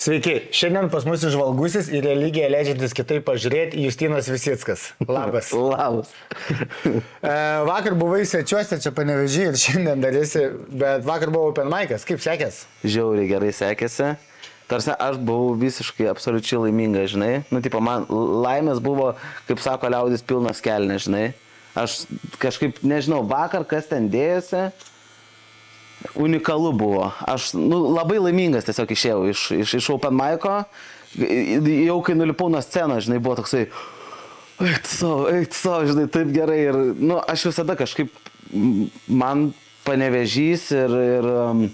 Sveiki, šiandien pas mus išvalgusis ir religiją leidžiantis kitaip pažiūrėti Justinas Visickas. Labas. Labas. E, vakar buvai svečiuose čia panevežį ir šiandien darysi, bet vakar buvau Open Mike'as. Kaip sekės? Žiauriai gerai sekėsi. Tarsi aš buvau visiškai absoliučiai laiminga, žinai. Nu, tipo, man laimės buvo, kaip sako liaudis, pilnas kelnes, žinai. Aš kažkaip, nežinau, vakar kas ten dėjosi unikalu buvo. Aš nu, labai laimingas tiesiog išėjau iš, iš, iš Open Mic'o. Jau kai nulipau nuo scenos, žinai, buvo toksai, eik savo, eik savo, žinai, taip gerai. Ir, nu, aš visada kažkaip, man panevežys ir, ir, um,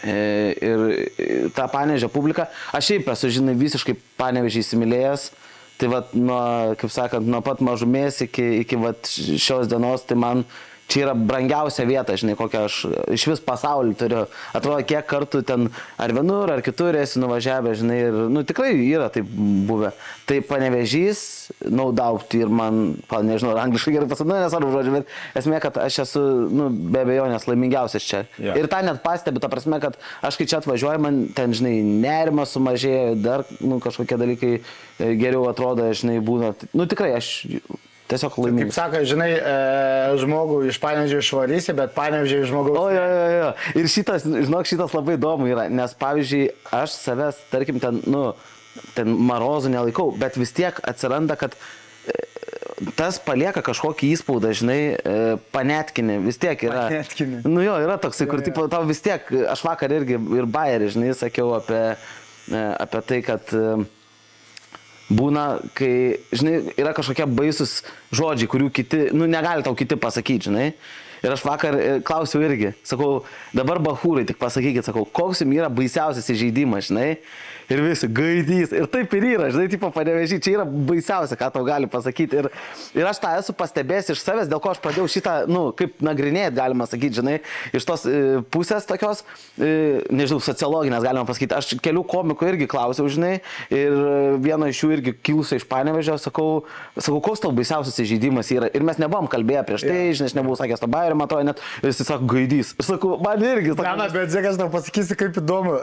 e, ir, ir tą panevežę publiką, aš šiaip esu, žinai, visiškai panevežį įsimylėjęs. Tai vad, nuo, kaip sakant, nuo pat mažumės iki, iki vat, šios dienos, tai man čia yra brangiausia vieta, žinai, kokią aš iš vis pasaulį turiu. Atrodo, kiek kartų ten ar vienur, ar kitur esi nuvažiavęs, žinai, ir, nu, tikrai yra taip buvę. Tai panevežys, doubt, ir man, pa, nežinau, angliškai gerai pasakyti, nu, nesvarbu žodžiu, bet esmė, kad aš esu, nu, be abejonės laimingiausias čia. Yeah. Ir tą net pastebiu, ta prasme, kad aš kai čia atvažiuoju, man ten, žinai, nerimas sumažėjo, dar, nu, kažkokie dalykai e, geriau atrodo, žinai, būna. Nu, tikrai, aš Tiesiog laimingas. Kaip sako, žinai, e, žmogų iš panevežio išvarysi, bet panevežio iš žmogaus. O, jo, jo, jo. Ir šitas, žinok, šitas labai įdomu yra, nes pavyzdžiui, aš savęs, tarkim, ten, nu, ten marozų nelaikau, bet vis tiek atsiranda, kad e, tas palieka kažkokį įspaudą, žinai, e, panetkinį, vis tiek yra. Panetkinį. Nu jo, yra toksai, kur, tipo, tau vis tiek, aš vakar irgi ir bairį, žinai, sakiau apie, e, apie tai, kad būna, kai, žinai, yra kažkokie baisus žodžiai, kurių kiti, nu, negali tau kiti pasakyti, žinai. Ir aš vakar e, klausiau irgi, sakau, dabar bahūrai tik pasakykit, sakau, koks jums yra baisiausias įžeidimas, žinai ir visi gaidys. Ir taip ir yra, žinai, tipo panevežį, čia yra baisiausia, ką tau gali pasakyti. Ir, ir aš tą esu pastebėjęs iš savęs, dėl ko aš pradėjau šitą, nu, kaip nagrinėti, galima sakyti, žinai, iš tos e, pusės tokios, e, nežinau, sociologinės, galima pasakyti. Aš kelių komikų irgi klausiau, žinai, ir vieno iš jų irgi kilusio iš panevežio, sakau, sakau, koks tau baisiausias įžeidimas yra. Ir mes nebuvom kalbėję prieš tai, yeah. žinai, aš nebuvau sakęs to man atrodo, net jis sako gaidys. Sakau, man irgi. Sakau, ne, bet žiūrėk, aš tau pasakysiu, kaip įdomu.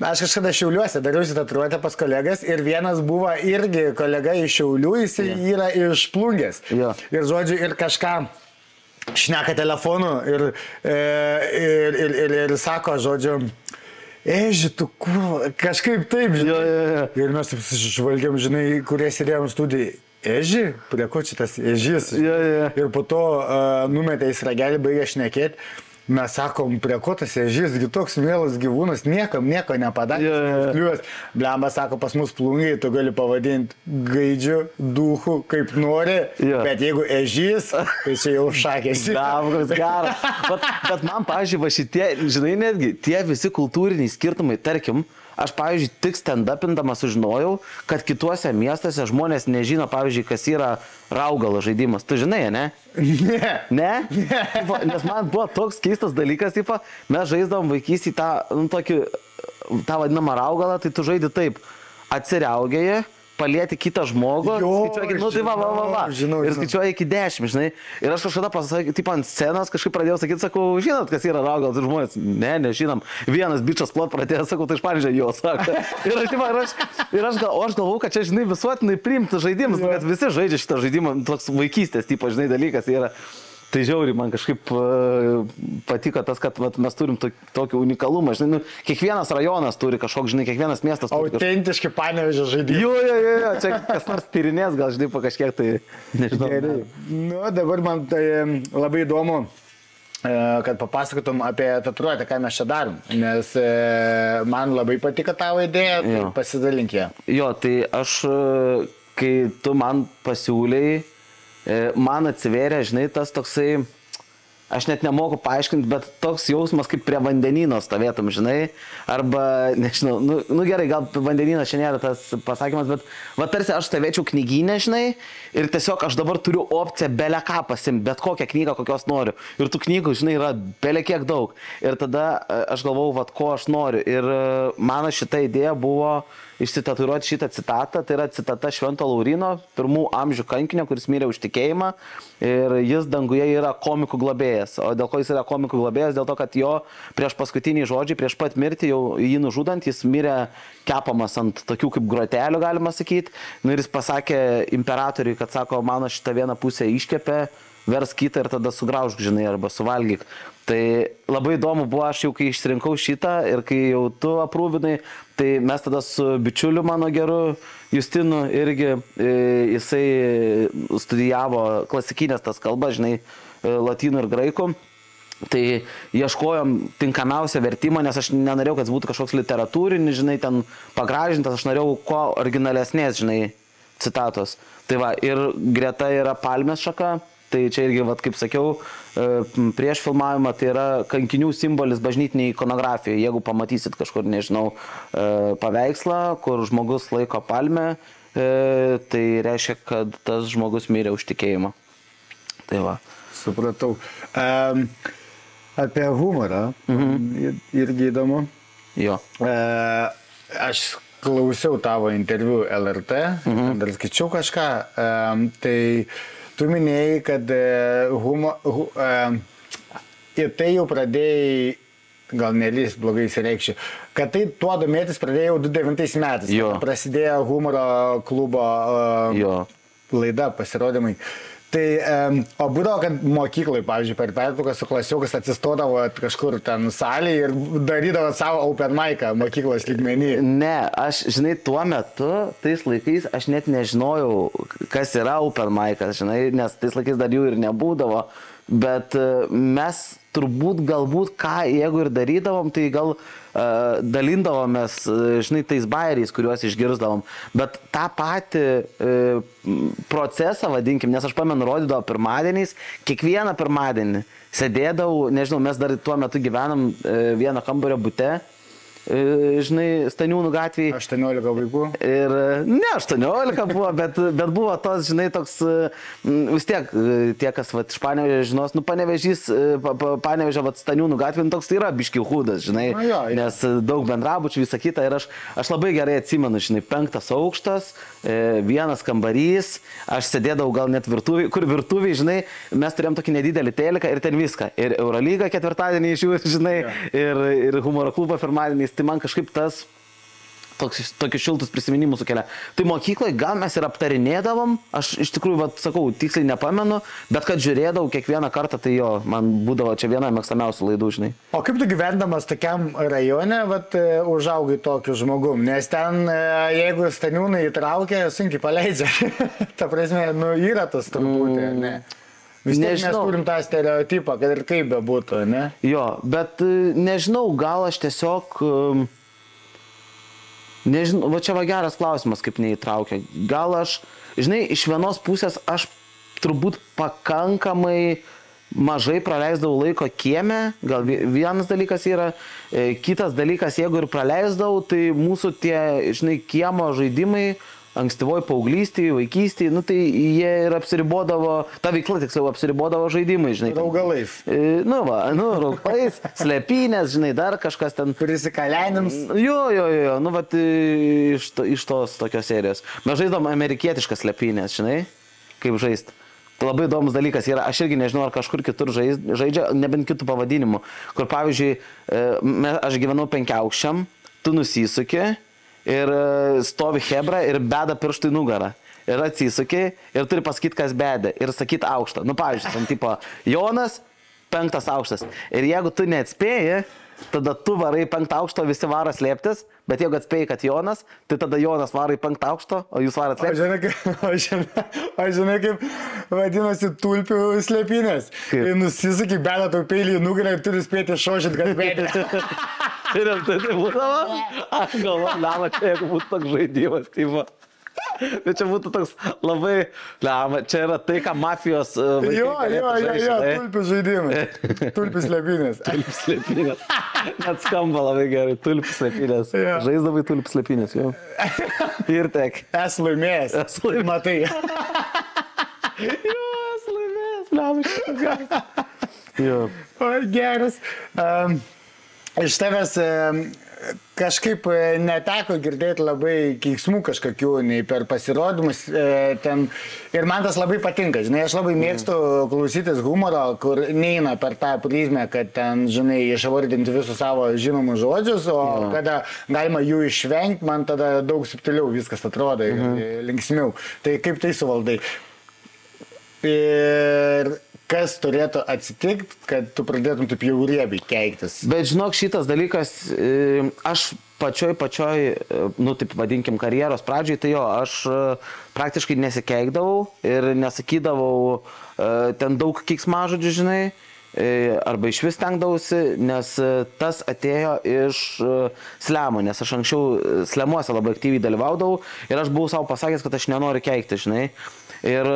Aš kažkada šiauliuosi Šiauliuose dariausi tatuiruotę pas kolegas ir vienas buvo irgi kolega iš Šiaulių, jis yeah. yra iš Plungės. Yeah. Ir žodžiu, ir kažką šneka telefonu ir, e, ir, ir, ir, ir sako, žodžiu, Eži, tu kur, kažkaip taip, žinai. Jo, jo, jo. Ir mes taip žvalgiam, žinai, kurie sėdėjom studijai. Eži, prie ko šitas ežys. Jo, jo. Ir po to uh, numetė į sragelį, baigė šnekėti. Mes sakom, prie ko tas ežys, toks mielas gyvūnas, niekam nieko nepadarė. Yeah, yeah. Blemba sako, pas mus plungiai, tu gali pavadinti gaidžiu, duhu, kaip nori, Yeah. bet jeigu ežys, tai čia jau šakėsi. Davgas geras. Bet, bet man, pažiūrėjau, šitie, žinai, netgi tie visi kultūriniai skirtumai, tarkim, aš, pavyzdžiui, tik stand-upindamas sužinojau, kad kituose miestuose žmonės nežino, pavyzdžiui, kas yra raugalo žaidimas. Tu žinai, ne? Ne. Ne? Tipo, Nes man buvo toks keistas dalykas, tipo, mes žaisdavom vaikystį tą, nu, tokį, tą vadinamą raugalą, tai tu žaidi taip, atsiriaugėjai palieti kitą žmogų, Jo, skaičiuoji, nu tai va, va, va, va. žinau, ir skaičiuoji iki dešimt, žinai. Ir aš kažkada pasakiau, taip ant scenos kažkaip pradėjau sakyti, sakau, žinot, kas yra raugalas ir žmonės, ne, nežinom. Vienas bičias plot pradėjo, sakau, tai iš pavyzdžio jo, sako. Ir aš, taip, ir aš, ir aš, gal, aš galvoju, kad čia, žinai, visuotinai priimtas žaidimas, yeah. kad visi žaidžia šitą žaidimą, toks vaikystės, tipo, žinai, dalykas yra. Tai žiauri, man kažkaip uh, patiko tas, kad vat, mes turim to, tokį unikalumą. Žinai, nu, kiekvienas rajonas turi kažkokį, žinai, kiekvienas miestas. Autentiški panevežė žaidimai. Jo, jo, jo, jo, čia kas nors tyrinės, gal žinai, po kažkiek tai, nežinau. Gerai. Nu, dabar man tai labai įdomu, e, kad papasakotum apie tatuiruotę, ką mes čia darom. Nes e, man labai patiko tavo idėja, tai pasidalink ją. Jo, tai aš, e, kai tu man pasiūlėjai, e, man atsiverė, žinai, tas toksai, aš net nemoku paaiškinti, bet toks jausmas kaip prie vandenino stovėtum, žinai, arba, nežinau, nu, nu gerai, gal vandeninas šiandien nėra tas pasakymas, bet va tarsi aš stovėčiau knyginę, žinai, ir tiesiog aš dabar turiu opciją belę ką pasimti, bet kokią knygą, kokios noriu. Ir tų knygų, žinai, yra belė kiek daug. Ir tada e, aš galvau, va, ko aš noriu. Ir e, mano šita idėja buvo išsitatuiruoti šitą citatą, tai yra citata Švento Laurino, pirmų amžių kankinio, kuris mirė už tikėjimą ir jis danguje yra komikų globėjas. O dėl ko jis yra komikų globėjas? Dėl to, kad jo prieš paskutinį žodžiai, prieš pat mirtį, jau jį nužudant, jis mirė kepamas ant tokių kaip grotelių, galima sakyti. Nu, ir jis pasakė imperatoriui, kad sako, mano šitą vieną pusę iškepė, vers kitą ir tada sugraužk, žinai, arba suvalgyk. Tai labai įdomu buvo, aš jau kai išsirinkau šitą ir kai jau tu aprūvinai, tai mes tada su bičiuliu mano geru Justinu irgi, e, jisai studijavo klasikinės tas kalbas, žinai, e, latynų ir graikų. Tai ieškojom tinkamiausią vertimą, nes aš nenorėjau, kad būtų kažkoks literatūrinis, žinai, ten pagražintas, aš norėjau kuo originalesnės, žinai, citatos. Tai va, ir greta yra palmės šaka, Tai čia irgi, vat, kaip sakiau, e, prieš filmavimą tai yra kankinių simbolis bažnytiniai ikonografijai. Jeigu pamatysit kažkur, nežinau, e, paveikslą, kur žmogus laiko palmę, e, tai reiškia, kad tas žmogus mirė už tikėjimą. Tai va. Supratau. Um, apie humorą. Mhm. Irgi įdomu. Jo. Uh, aš klausiau tavo interviu LRT, mhm. dar skaičiau kažką. Um, tai Tu minėjai, kad e, humo, hu, uh, ir tai jau pradėjai, gal nelys blogai įsireikščiau, kad tai tuo domėtis pradėjau 2009 metais. Jo. Prasidėjo humoro klubo uh, laida, pasirodymai. Tai, um, o būdavo, kad mokyklai, pavyzdžiui, per pertrauką su klasiukas atsistodavo kažkur ten salėje ir darydavo savo open mic'ą mokyklos lygmenį. Ne, aš, žinai, tuo metu, tais laikais, aš net nežinojau, kas yra open mic'as, žinai, nes tais laikais dar jų ir nebūdavo. Bet e, mes turbūt galbūt ką, jeigu ir darydavom, tai gal uh, dalindavomės, uh, žinai, tais bairiais, kuriuos išgirsdavom. Bet tą patį uh, procesą, vadinkim, nes aš pamenu, rodydavau pirmadieniais, kiekvieną pirmadienį sėdėdavau, nežinau, mes dar tuo metu gyvenam uh, vieno kambario bute. E, žinai, Staniūnų gatvėje. 18 vaikų. Ir ne 18 buvo, bet, bet buvo tos, žinai, toks, m, vis tiek, e, tie, kas va, iš panevežė žinos, nu panevežys, pa, pa, panevežė va, Staniūnų gatvė, nu, toks tai yra biškių hudas, žinai, Na jo, jo. nes daug bendrabučių, visą kitą. Ir aš, aš labai gerai atsimenu, žinai, penktas aukštas, e, vienas kambarys, aš sėdėdavau gal net virtuviai, kur virtuviai, žinai, mes turėjom tokį nedidelį teliką ir ten viską. Ir Eurolyga ketvirtadienį žiūri, žinai, ir, ir humoro klubą pirmadieniais. Tai man kažkaip tas toks, tokius šiltus prisiminimus sukelia. Tai mokykloje gal mes ir aptarinėdavom, aš iš tikrųjų, vat, sakau, tiksliai nepamenu, bet kad žiūrėdavau kiekvieną kartą, tai jo, man būdavo čia viena mėgstamiausių laidų, žinai. O kaip tu gyvendamas tokiam rajone, vat, e, užaugai tokiu žmogum? Nes ten, e, jeigu staniūnai įtraukia, sunkiai paleidžia. Ta prasme, nu, yra tas turbūt, mm. ne? Vis tiek mes Nežinau. turim tą stereotipą, kad ir kaip bebūtų, ne? Jo, bet e, nežinau, gal aš tiesiog... um, Nežinau, va čia va geras klausimas, kaip neįtraukia. Gal aš, žinai, iš vienos pusės aš turbūt pakankamai mažai praleisdavau laiko kieme, gal vi- vienas dalykas yra, e, kitas dalykas, jeigu ir praleisdavau, tai mūsų tie, žinai, kiemo žaidimai, ankstyvoji paauglystėje, vaikystėje, nu tai jie ir apsiribodavo, ta veikla tiksliau apsiribodavo žaidimai, žinai. ten. Augalais. E, Nu, va, nu, rauklais, slepynės, žinai, dar kažkas ten. Prisikalenins. Jo, jo, jo, jo, nu, va, iš, to, iš tos tokios serijos. Mes žaidom amerikietiškas slepynės, žinai, kaip žaisti. Tai labai įdomus dalykas yra, aš irgi nežinau, ar kažkur kitur žaidžia, nebent kitų pavadinimų. Kur pavyzdžiui, e, aš gyvenau penkiaukščiam, tu nusisuki ir e, stovi Hebra ir beda pirštų į nugarą. Ir atsisuki ir turi pasakyti, kas bedė. Ir sakyti aukštą. Nu, pavyzdžiui, ten tipo Jonas, penktas aukštas. Ir jeigu tu neatspėjai, tada tu varai penktą aukštą, visi varas slėptis, bet jeigu atspėjai, kad Jonas, tai tada Jonas varai penktą aukštą, o jūs varat slėptis. žinai, kaip, o žinai, o žinai, kaip vadinasi tulpių slėpinės. Kai nusisuki, beda tau peilį į nugarą ir turi spėti šošint, kad bėdė. Ir tai tai būdavo, aš galvoju, lama, čia jeigu būtų toks žaidimas, tai va. Bet čia būtų toks labai, lama, čia yra tai, ką mafijos... uh, vaikai Jo, jo, jo, jo, žinai. tulpių žaidimas. Tulpių slėpinės. Tulpių slėpinės. Net skamba labai gerai, tulpių slėpinės. Jo. Žaisdavai tulpių slėpinės, jau. Ir tek. Esu laimėjęs. Esu laimėjęs. Matai. Jo, esu laimėjęs, lama, Jo. O, geras. Um, iš tavęs, um, kažkaip e, neteko girdėti labai keiksmų kažkokių, nei per pasirodymus. e, Ten, ir man tas labai patinka, žinai, aš labai mėgstu klausytis humoro, kur neina per tą prizmę, kad ten, žinai, išvardinti visus savo žinomus žodžius, o ja. kada galima jų išvengti, man tada daug subtiliau viskas atrodo mhm. linksmiau. Tai kaip tai suvaldai? Ir kas turėtų atsitikti, kad tu pradėtum taip jau riebiai keiktis. Bet žinok, šitas dalykas, e, aš pačioj, pačioj, e, nu, taip vadinkim, karjeros pradžioj, tai jo, aš e, praktiškai nesikeikdavau ir nesakydavau ten daug kiksmažodžių, žinai, arba iš vis tenkdavausi, nes tas atėjo iš slemo, nes aš anksčiau slemuose labai aktyviai dalyvaudavau ir aš buvau savo pasakęs, kad aš nenoriu keikti, žinai. Ir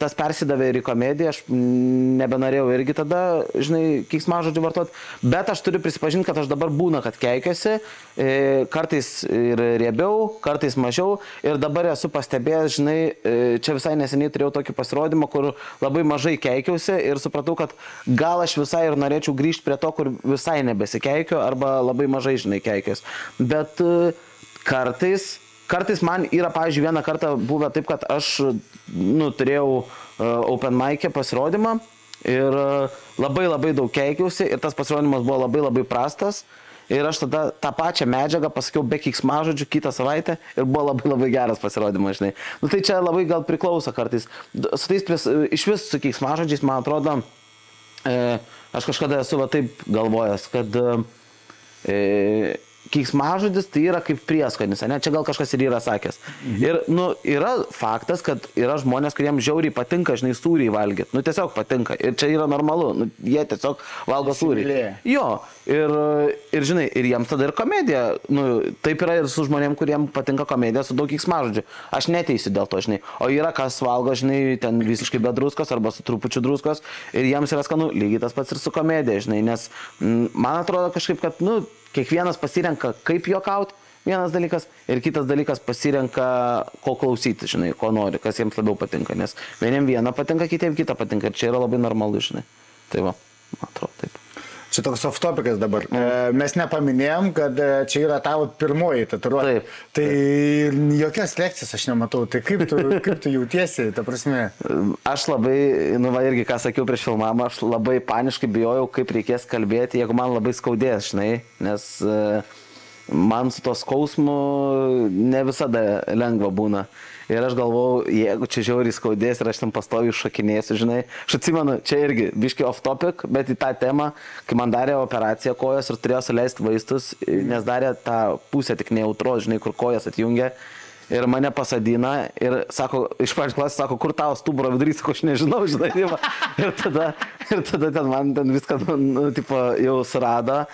tas persidavė ir į komediją, aš nebenorėjau irgi tada, žinai, kiksmažodžių vartot, bet aš turiu prisipažinti, kad aš dabar būna, kad keikiuosi, e, kartais ir riebiau, kartais mažiau ir dabar esu pastebėjęs, žinai, e, čia visai neseniai turėjau tokį pasirodymą, kur labai mažai keikiausi ir supratau, kad gal aš visai ir norėčiau grįžti prie to, kur visai nebesikeikiu arba labai mažai, žinai, keikiuosi. Bet e, kartais kartais man yra, pavyzdžiui, vieną kartą buvę taip, kad aš, nu, turėjau uh, open mic'e pasirodymą ir uh, labai labai daug keikiausi ir tas pasirodymas buvo labai labai prastas. Ir aš tada tą pačią medžiagą pasakiau be kiksmažodžių kitą savaitę ir buvo labai labai geras pasirodymas, žinai. Nu tai čia labai gal priklauso kartais. Su tais pris, iš vis su kiksmažodžiais, man atrodo, e, aš kažkada esu va taip galvojęs, kad e, keiksmažodis tai yra kaip prieskonis, ne? Čia gal kažkas ir yra sakęs. Ir, nu, yra faktas, kad yra žmonės, kuriems žiauriai patinka, žinai, sūriai valgyti. Nu, tiesiog patinka. Ir čia yra normalu. Nu, jie tiesiog valgo sūrį. Jo. Ir, ir, žinai, ir jiems tada ir komedija. Nu, taip yra ir su žmonėm, kuriems patinka komedija su daug keiksmažodžių. Aš neteisiu dėl to, žinai. O yra kas valgo, žinai, ten visiškai be druskos arba su trupučiu druskos. Ir jiems yra skanu. Lygiai tas pats ir su komedija, žinai. Nes m, man atrodo kažkaip, kad, nu, kiekvienas pasirenka, kaip juokauti, vienas dalykas, ir kitas dalykas pasirenka, ko klausyti, žinai, ko nori, kas jiems labiau patinka, nes vieniem viena patinka, kitiem kita patinka, ir čia yra labai normalu, žinai. Tai va, man atrodo taip. Čia toks off topicas dabar. Mm. Mes nepaminėjom, kad e, čia yra tavo pirmoji tatuiruotė. Tai jokios lekcijos aš nematau. Tai kaip tu, kaip tu jautiesi, ta prasme? Aš labai, nu va irgi ką sakiau prieš filmavimą, aš labai paniškai bijojau, kaip reikės kalbėti, jeigu man labai skaudės, žinai, nes uh, man su to skausmu ne visada lengva būna. Ir aš galvau, jeigu čia žiauriai skaudės ir aš ten pastoviai šakinėsiu, žinai. Aš atsimenu, čia irgi biški off topic, bet į tą temą, kai man darė operaciją kojos ir turėjo suleisti vaistus, nes darė tą pusę tik neutro, žinai, kur kojas atjungia. Ir mane pasadina ir sako, iš pradžių klasės sako, kur tavo stuburo vidurys, ko aš nežinau, žinai. Va. Ir tada, ir tada ten man ten viską, nu, nu tipo, jau surado.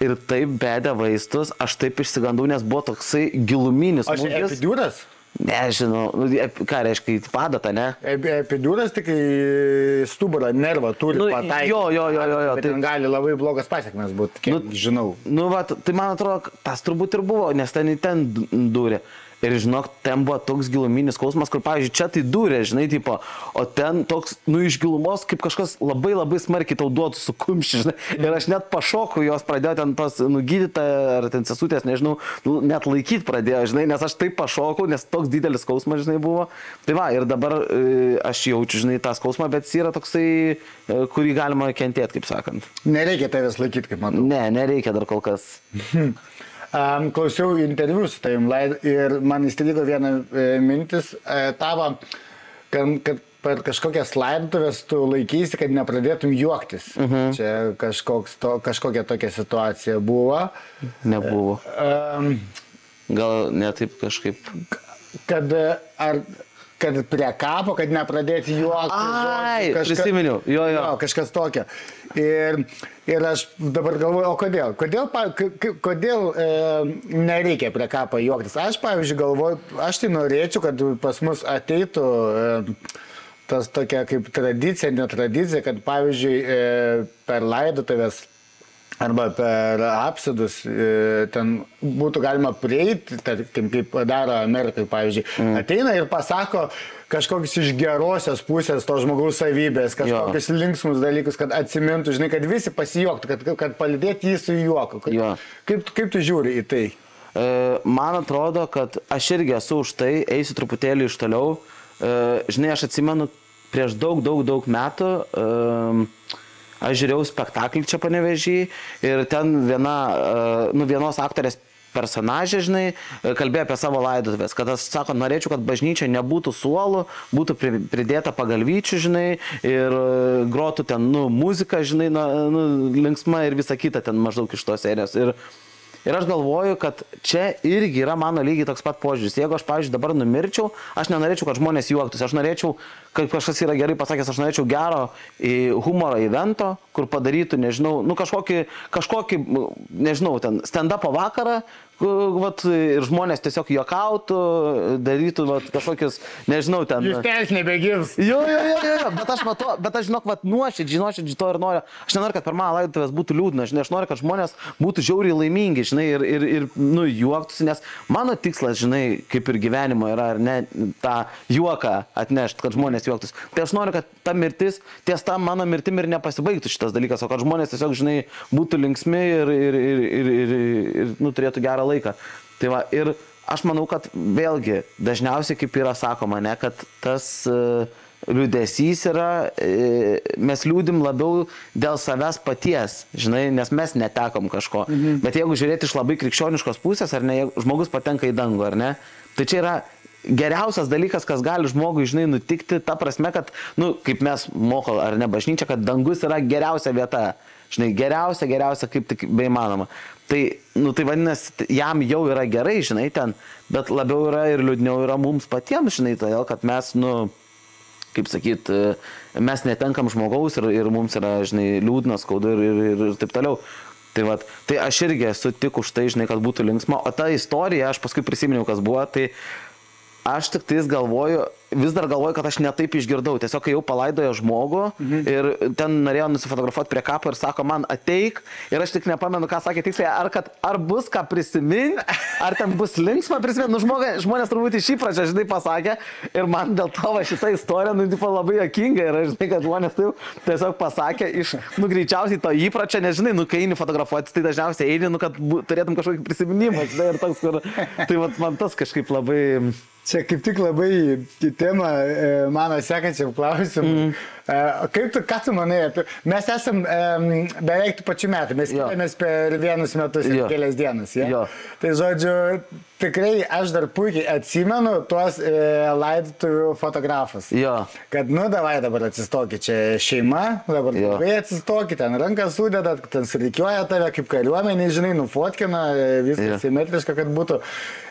Ir taip bedė vaistus, aš taip išsigandau, nes buvo toksai giluminis. O čia epiduras? Nežinau, nu, ką reiškia padatą, ne? Epiduras tik į stuburą, nervą turi nu, pataikyti. Jo, jo, jo, jo. jo tai gali labai blogas pasiekmes būti, kiek nu, žinau. Nu, va, tai man atrodo, tas turbūt ir buvo, nes ten į ten durė. Ir žinok, ten buvo toks giluminis skausmas, kur, pavyzdžiui, čia tai durė, žinai, tipo, o ten toks, nu, iš gilumos, kaip kažkas labai labai smarkiai tau duotų su kumščiu, žinai. Ir aš net pašokau, jos pradėjo ten pas nugydytą, ar ten sesutės, nežinau, nu, net laikyti pradėjo, žinai, nes aš taip pašokau, nes toks didelis skausmas, žinai, buvo. Tai va, ir dabar e, aš jaučiu, žinai, tą skausmą, bet jis yra toksai, e, kurį galima kentėti, kaip sakant. Nereikia tavęs laikyti, kaip matau. Ne, nereikia dar kol kas. Um, klausiau interviu su tavim ir man įstrigo viena e, mintis e, tavo, kad, kad per kažkokias laidotuvės tu laikysi, kad nepradėtum juoktis. Uh mhm. -huh. Čia to, kažkokia tokia situacija buvo. Nebuvo. Um, Gal netaip kažkaip. Kad ar kad prie kapo, kad nepradėti juokti. Ai, kažka, prisiminiau, jo, jo. jo. Kažkas tokio. Ir, ir aš dabar galvoju, o kodėl? Kodėl, kodėl e, nereikia prie kapo juoktis? Aš, pavyzdžiui, galvoju, aš tai norėčiau, kad pas mus ateitų e, tas tokia kaip tradicija, netradicija, kad, pavyzdžiui, e, per laidotuvės arba per apsidus e, ten būtų galima prieiti, tarkim, kaip daro Amerikai, pavyzdžiui, mm. ateina ir pasako kažkokius iš gerosios pusės to žmogaus savybės, kažkokius jo. linksmus dalykus, kad atsimintų, žinai, kad visi pasijuoktų, kad, kad palidėti jį su juoku. Kad, kaip, kaip tu žiūri į tai? E, man atrodo, kad aš irgi esu už tai, eisiu truputėlį iš toliau. E, žinai, aš atsimenu prieš daug, daug, daug metų. E, Aš žiūrėjau spektaklį čia panevežį ir ten viena, e, nu, vienos aktorės personažė, žinai, e, kalbėjo apie savo laidotuvės, kad aš sako, norėčiau, kad bažnyčia nebūtų suolų, būtų pridėta pagalvyčių, žinai, ir e, grotų ten, nu, muzika, žinai, nu, linksma ir visa kita ten maždaug iš tos serijos. Ir, Ir aš galvoju, kad čia irgi yra mano lygiai toks pat požiūris. Jeigu aš, pavyzdžiui, dabar numirčiau, aš nenorėčiau, kad žmonės juoktųsi. Aš norėčiau, kaip kažkas yra gerai pasakęs, aš norėčiau gero humoro evento, kur padarytų, nežinau, nu kažkokį, kažkokį nežinau, ten stand-up vakarą, vat, ir žmonės tiesiog juokautų, darytų vat, kažkokius, nežinau, ten. Jūs teis nebegirs. Jo, jo, jo, jo, bet aš matau, bet aš žinok, vat, nuoširdžiai, nuoširdžiai to ir noriu. Aš nenoriu, kad per mano laidotuvės būtų liūdna, žinai, aš noriu, kad žmonės būtų žiauriai laimingi, žinai, ir, ir, ir nu, juoktųsi, nes mano tikslas, žinai, kaip ir gyvenimo yra, ar ne, tą juoką atnešti, kad žmonės juoktųsi. Tai aš noriu, kad ta mirtis, ties tą mano mirtim ir nepasibaigtų šitas dalykas, o kad žmonės tiesiog, žinai, būtų linksmi ir, ir, ir, ir, ir, ir nu, turėtų gerą laiką. Tai va, ir aš manau, kad vėlgi dažniausiai, kaip yra sakoma, ne, kad tas uh, liūdėsys yra, uh, mes liūdim labiau dėl savęs paties, žinai, nes mes netekom kažko. Mhm. Bet jeigu žiūrėti iš labai krikščioniškos pusės, ar ne, žmogus patenka į dangų, ar ne, tai čia yra geriausias dalykas, kas gali žmogui, žinai, nutikti, ta prasme, kad, nu, kaip mes moko, ar ne bažnyčia, kad dangus yra geriausia vieta. Žinai, geriausia, geriausia, kaip tik beįmanoma. Tai, nu, tai vadinasi, jam jau yra gerai, žinai, ten, bet labiau yra ir liūdniau yra mums patiems, žinai, todėl, kad mes, nu, kaip sakyt, mes netenkam žmogaus ir, ir mums yra, žinai, liūdnas, skaudu ir, ir, ir, ir taip toliau. Tai, vat, tai aš irgi esu tik už tai, žinai, kad būtų linksma. O ta istorija, aš paskui prisiminiau, kas buvo, tai aš tik tais galvoju, vis dar galvoju, kad aš netaip išgirdau. Tiesiog, jau palaidojo žmogų mhm. ir ten norėjo nusifotografuoti prie kapo ir sako, man ateik. Ir aš tik nepamenu, ką sakė tiksliai, ar, kad, ar bus ką prisiminti, ar ten bus linksma prisiminti. Nu, žmogai, žmonės turbūt iš įpračio, žinai, pasakė. Ir man dėl to va, šitą istoriją, nu, tipo, labai jokinga. Ir aš žinai, kad žmonės taip tiesiog pasakė iš, nu, greičiausiai to įpračio, nežinai, nu, kai eini fotografuoti, tai dažniausiai eini, nu, kad turėtum kažkokį prisiminimą, žinai, ir toks, kur... Tai va, man tas kažkaip labai... Čia kaip tik labai į temą e, mano sekančiam klausimui. Mm. Kaip tu, ką tu manai apie... Mes esam um, beveik tų pačių metų, mes kėlėmės per vienus metus ir kelias dienas. Ja? Jo. Tai žodžiu, tikrai aš dar puikiai atsimenu tuos e, laidotuvių fotografus. Jo. Kad, nu, davai dabar atsistokit, čia šeima, dabar labai atsistokit, ten rankas sudedat, ten surikiuoja tave kaip kariuomenė, žinai, nufotkina, e, viskas simetriška, kad būtų.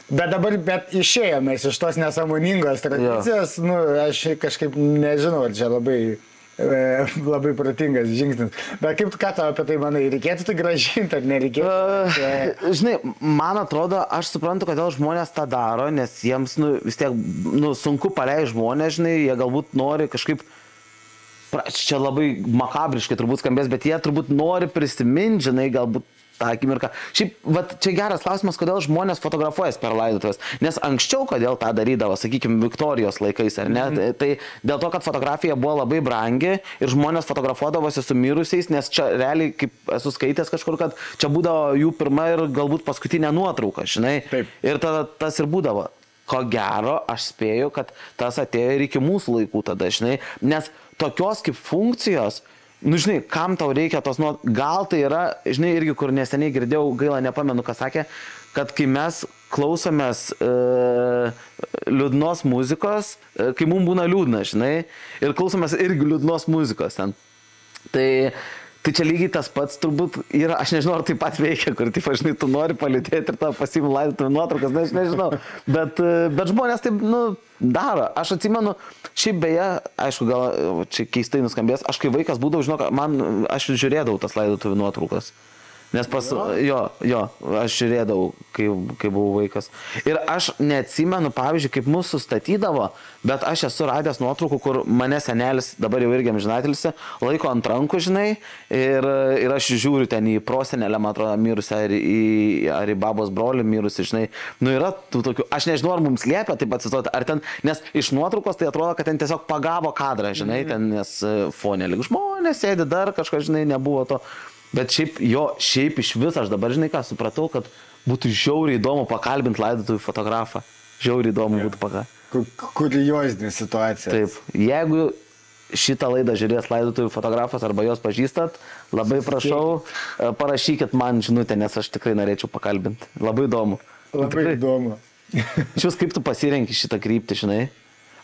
Bet dabar, bet išėjome iš tos nesąmoningos tradicijos, jo. nu, aš kažkaip nežinau, ar čia labai E, labai protingas žingsnis. Bet kaip ką tu apie tai manai, reikėtų tai gražinti ar nereikėtų? Uh, žinai, man atrodo, aš suprantu, kodėl žmonės tą daro, nes jiems nu, vis tiek nu, sunku paleisti žmonės, žinai, jie galbūt nori kažkaip čia labai makabriškai turbūt skambės, bet jie turbūt nori prisiminti, žinai, galbūt tą akimirką. Šiaip, vat, čia geras klausimas, kodėl žmonės fotografuojas per laidotuvės. Nes anksčiau, kodėl tą darydavo, sakykime, Viktorijos laikais, ar ne? Mm tai dėl to, kad fotografija buvo labai brangi ir žmonės fotografuodavosi su mirusiais, nes čia realiai, kaip esu skaitęs kažkur, kad čia būdavo jų pirma ir galbūt paskutinė nuotrauka, žinai. Taip. Ir tada tas ir būdavo. Ko gero, aš spėju, kad tas atėjo ir iki mūsų laikų tada, žinai, nes tokios kaip funkcijos, Nu, žinai, kam tau reikia tos nuot... Gal tai yra, žinai, irgi kur neseniai girdėjau, gaila nepamenu, ką sakė, kad kai mes klausomės e, liūdnos muzikos, e, kai mums būna liūdna, žinai, ir klausomės irgi liūdnos muzikos ten. Tai, tai čia lygiai tas pats turbūt yra, aš nežinau, ar taip pat veikia, kur, taip, žinai, tu nori palidėti ir tą pasimų laidotuvų nuotraukas, ne, aš nežinau. Bet, e, bet žmonės taip, nu, daro. Aš atsimenu, šiaip beje, aišku, gal čia keistai nuskambės, aš kai vaikas būdavau, žinok, man, aš žiūrėdavau tas laidotuvių nuotraukas. Nes pas, jo, jo, aš žiūrėdavau, kai, kai buvau vaikas. Ir aš neatsimenu, pavyzdžiui, kaip mūsų statydavo, bet aš esu radęs nuotraukų, kur mane senelis, dabar jau irgi amžinatelisi, laiko ant rankų, žinai, ir, ir aš žiūriu ten į prosenelę, man atrodo, mirusią, ar į, ar į babos brolį mirusią, žinai. Nu yra tų tokių, aš nežinau, ar mums liepia taip atsistoti, ar ten, nes iš nuotraukos tai atrodo, kad ten tiesiog pagavo kadrą, žinai, ten, nes e, fonė lyg žmonės sėdi dar kažkas, žinai, nebuvo to. Bet šiaip jo, šiaip iš vis aš dabar žinai ką supratau, kad būtų žiauriai įdomu pakalbinti laidotuvių fotografą. Žiauriai įdomu būtų pakalbinti. Kuriozinė situacija. Taip, jeigu šitą laidą žiūrės laidotuvių fotografas arba jos pažįstat, labai prašau, e, parašykit man žinutę, nes aš tikrai norėčiau pakalbinti. Labai įdomu. Labai tikrai. įdomu. Šius kaip tu pasirenki šitą kryptį, žinai?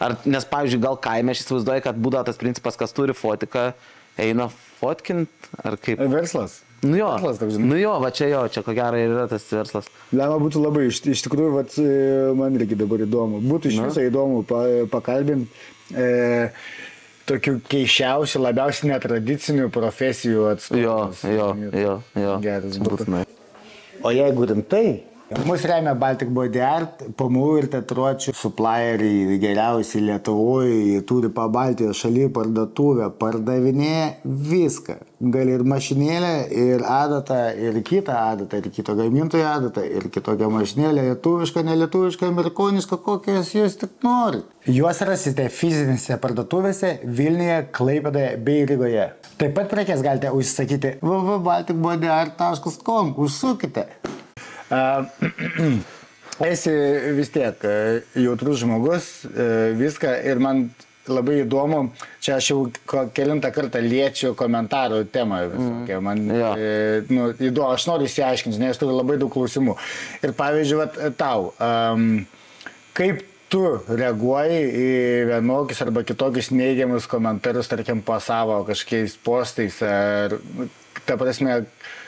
Ar, nes, pavyzdžiui, gal kaime aš įsivaizduoju, kad būdavo tas principas, kas turi fotiką, eina fotkint, ar kaip? Verslas. Nu jo, Verslas toks, nu jo, va čia jo, čia ko gero ir yra tas verslas. Lema būtų labai, iš, iš tikrųjų, vat, e, man irgi dabar įdomu. Būtų iš viso įdomu pa, pakalbinti e, tokių keiščiausių, labiausiai netradicinių profesijų atstovus. Jo, jo, jo, jo. Geras būtų. O jeigu rimtai, Mūsų remia Baltic Body Art, PMU ir teatruočių supplieriai geriausiai Lietuvoje, turi pabaltijos šalyje parduotuvę, pardavinėja viską. Gali ir mašinėlę, ir adatą, ir kitą adatą, ir kito gamintojo adatą, ir kitokią mašinėlę, lietuvišką, nelietuvišką, amerikonišką, kokias jūs tik norit. Juos rasite fizinėse parduotuvėse Vilniuje, Klaipėdoje bei Rygoje. Taip pat prekes galite užsakyti www.balticbodyart.com, užsukite. Esi vis tiek jautrus žmogus, viską ir man labai įdomu, čia aš jau kelintą kartą liečiu komentarų temą. Visokia. Man Jo. e, nu, įdomu, aš noriu įsiaiškinti, nes turiu labai daug klausimų. Ir pavyzdžiui, vat, tau, um, kaip tu reaguoji į vienokius arba kitokius neigiamus komentarus, tarkim, po savo kažkokiais postais, ar, nu, ta prasme,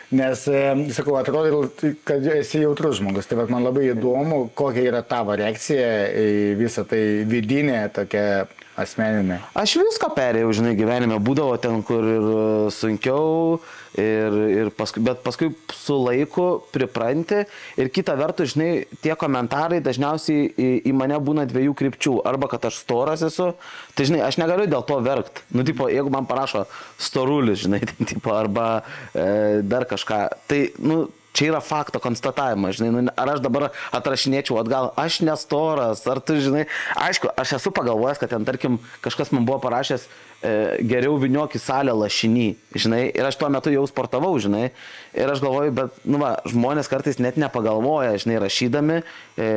Nes, e, sakau, atrodo, kad esi jautrus žmogus. Tai man labai įdomu, kokia yra tavo reakcija į visą tai vidinę tokią asmeninę. Aš viską perėjau, žinai, gyvenime būdavo ten, kur ir e, sunkiau, ir, ir paskui, bet paskui su laiku pripranti ir kita vertus, žinai, tie komentarai dažniausiai į, į mane būna dviejų krypčių. Arba kad aš storas esu, tai žinai, aš negaliu dėl to verkti. Nu, tipo, jeigu man parašo storulis, žinai, tai, tipo, arba e, dar kažką, tai, nu, čia yra fakto konstatavimas, žinai, nu, ar aš dabar atrašinėčiau atgal, aš nestoras, ar tu, žinai, aišku, aš esu pagalvojęs, kad ten, tarkim, kažkas man buvo parašęs, e, geriau viniok į salę lašinį, žinai, ir aš tuo metu jau sportavau, žinai, ir aš galvoju, bet, nu, va, žmonės kartais net nepagalvoja, žinai, rašydami, e,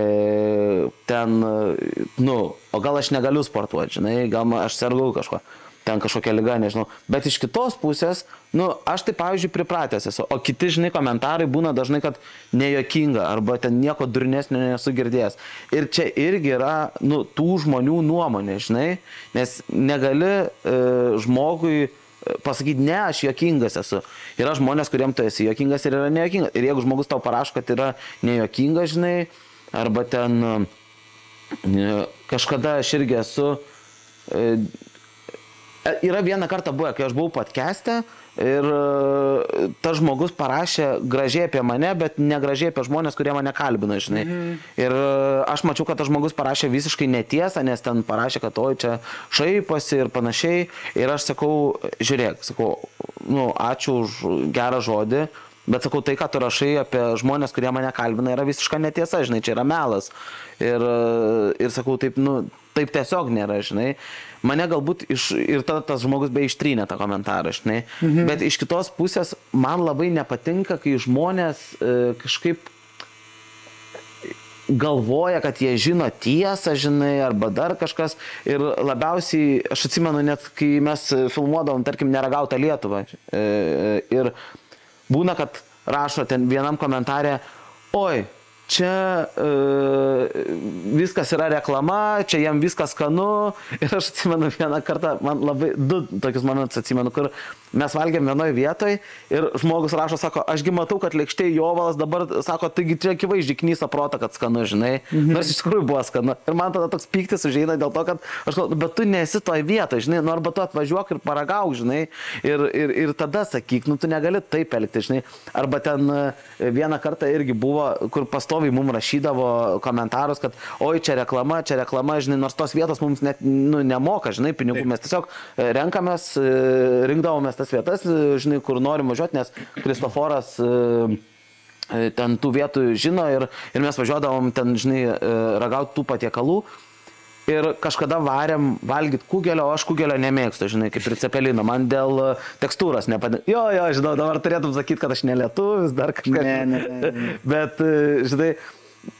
ten, nu, o gal aš negaliu sportuoti, žinai, gal aš sergau kažko ten kažkokia lyga, nežinau. Bet iš kitos pusės, nu, aš tai, pavyzdžiui, pripratęs esu, o kiti, žinai, komentarai būna dažnai, kad nejokinga, arba ten nieko durnesnio nesu girdėjęs. Ir čia irgi yra, nu, tų žmonių nuomonė, žinai, nes negali e, žmogui e, pasakyti, ne, aš jokingas esu. Yra žmonės, kuriems tu esi jokingas ir yra nejokingas. Ir jeigu žmogus tau parašo, kad yra nejokingas, žinai, arba ten e, kažkada aš irgi esu e, Yra vieną kartą buvę, kai aš buvau podcast'e ir e, tas žmogus parašė gražiai apie mane, bet negražiai apie žmonės, kurie mane kalbino, žinai. Mhm. Ir e, aš mačiau, kad tas žmogus parašė visiškai netiesą, nes ten parašė, kad oi čia šaiposi ir panašiai. Ir aš sakau, žiūrėk, sakau, nu, ačiū už gerą žodį. Bet sakau, tai, ką tu rašai apie žmonės, kurie mane kalbina, yra visiška netiesa, žinai, čia yra melas. Ir, e, ir sakau, taip, nu, taip tiesiog nėra, žinai. Mane galbūt iš, ir tada tas žmogus be ištrynė tą komentarą, žinai. Mhm. Bet iš kitos pusės man labai nepatinka, kai žmonės e, kažkaip galvoja, kad jie žino tiesą, žinai, arba dar kažkas. Ir labiausiai, aš atsimenu, net kai mes filmuodavom, tarkim, neragautą Lietuvą. E, ir būna, kad rašo ten vienam komentarė, oi, čia e, viskas yra reklama, čia jam viskas skanu. Ir aš atsimenu vieną kartą, man labai du tokius momentus atsimenu, kur mes valgėm vienoje vietoje ir žmogus rašo, sako, ašgi matau, kad lėkštė jovalas dabar, sako, taigi čia akivaizdžiai knysa protą, kad skanu, žinai. Mhm. Nors iš tikrųjų buvo skanu. Ir man tada toks piktis užeina dėl to, kad aš galvoju, bet tu nesi toje vietoje, žinai, nu arba tu atvažiuok ir paragauk, žinai. Ir, ir, ir tada sakyk, nu tu negali taip elgti, žinai. Arba ten e, vieną kartą irgi buvo, kur pastoviai mums rašydavo komentarus, kad oi čia reklama, čia reklama, žinai, nors tos vietos mums net nu, nemoka, žinai, pinigų. Mes tiesiog e, renkamės, e, rinkdavomės tas vietas, žinai, kur norim važiuoti, nes Kristoforas ten tų vietų žino ir, ir mes važiuodavom ten, žinai, ragauti tų patiekalų. Ir kažkada varėm valgyti kugelio, o aš kugelio nemėgstu, žinai, kaip ir cepelino. Man dėl tekstūros nepadėjo. Jo, jo, žinau, dabar turėtum sakyti, kad aš nelietuvis, dar kažką. Ne, ne, ne, ne. bet, žinai,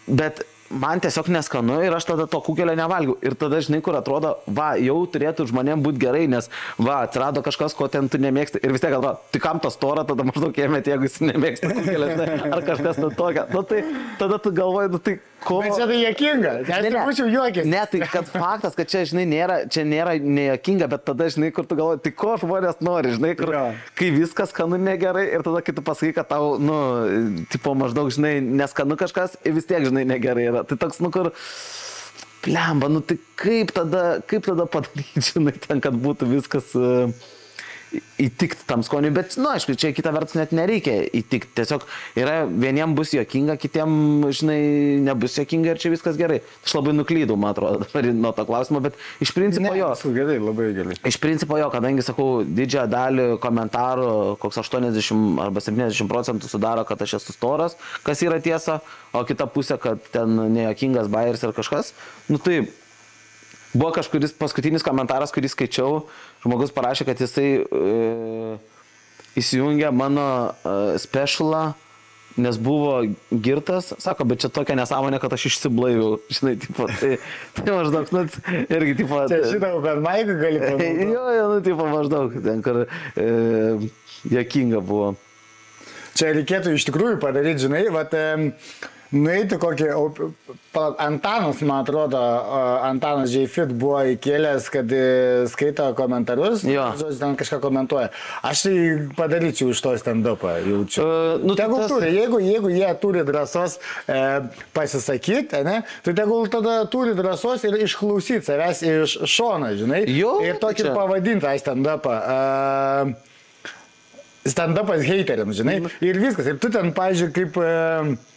bet man tiesiog neskanu ir aš tada to kukelio nevalgiau. Ir tada, žinai, kur atrodo, va, jau turėtų žmonėm būti gerai, nes, va, atsirado kažkas, ko ten tu nemėgsti. Ir vis tiek, galva, tai kam tas tora, tada maždaug ėmėt, jeigu jis nemėgsta kukelio, ar kažkas ten tokio. Nu, tai tada tu galvoji, nu tai ko. Bet čia tai jokinga, aš nebūčiau juokęs. Ne, tai kad faktas, kad čia, žinai, nėra, čia nėra nejokinga, bet tada, žinai, kur tu galvoji, tai ko žmonės nori, žinai, kur, Jo. kai viskas skanu negerai ir tada, kai tu pasakai, kad tau, nu, tipo, maždaug, žinai, neskanu kažkas ir vis tiek, žinai, negerai yra. Tai toks, nu, kur, plemba, nu, tai kaip tada, kaip tada padaryti, žinai, ten, kad būtų viskas... Uh, įtikti tam skoniui, bet, na, nu, aišku, čia kita vertus net nereikia įtikti. Tiesiog yra, vieniem bus jokinga, kitiem, žinai, nebus jokinga ir čia viskas gerai. Aš labai nuklydau, man atrodo, nuo to klausimo, bet iš principo jo. Su gerai, labai gerai. Iš principo jo, kadangi, sakau, didžiąją dalį komentarų, koks 80 arba 70 procentų sudaro, kad aš esu storas, kas yra tiesa, o kita pusė, kad ten nejokingas bairis ar kažkas, nu tai buvo kažkuris paskutinis komentaras, kurį skaičiau, žmogus parašė, kad jisai e, įsijungė mano e, specialą, nes buvo girtas, sako, bet čia tokia nesąmonė, kad aš išsiblaiviau, žinai, tipo, tai, tai maždaug, nu, irgi, tipo, Čia šitą per maiką gali padaryti. jo, jo, nu, tipo, maždaug, ten, kur e, jokinga buvo. Čia reikėtų iš tikrųjų padaryti, žinai, vat, em, nueiti kokį, Antanas, man atrodo, Antanas J-Fit buvo įkėlęs, kad e, skaito komentarus, Jo. žodžiu, ten kažką komentuoja. Aš tai padaryčiau iš to stand-upą, jaučiu. E, nu, tegul tas- turi, jeigu, jeigu jie turi drąsos e, pasisakyti, ne, tai tegul tada turi drąsos ir išklausyti savęs iš šono, žinai. Jo, ir tokį čia- pavadinti tą stand-upą. E, stand-upas hateriams, žinai. Ir viskas. Ir tu ten, pažiūrėjau, kaip... E,